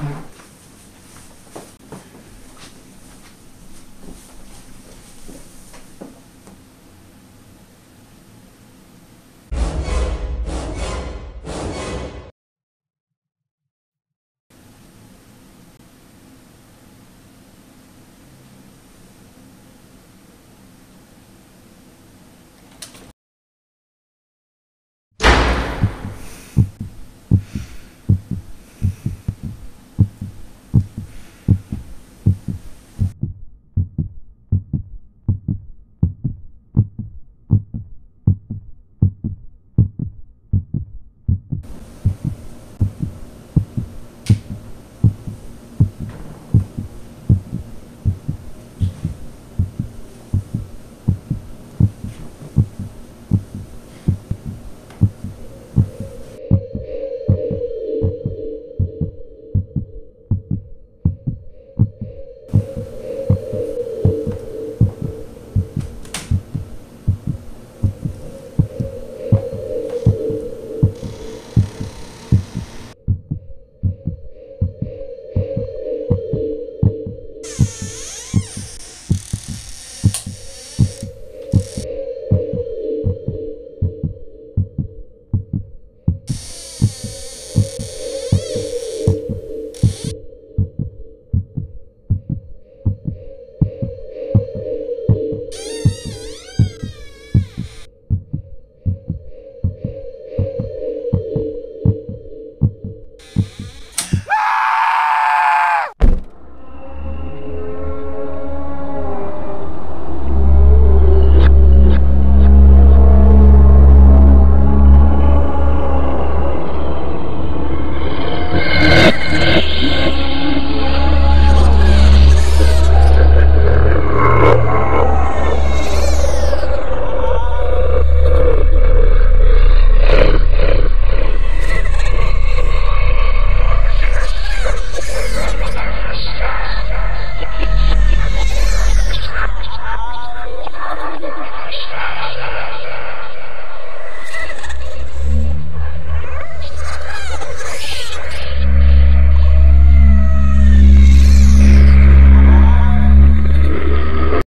Mm-hmm.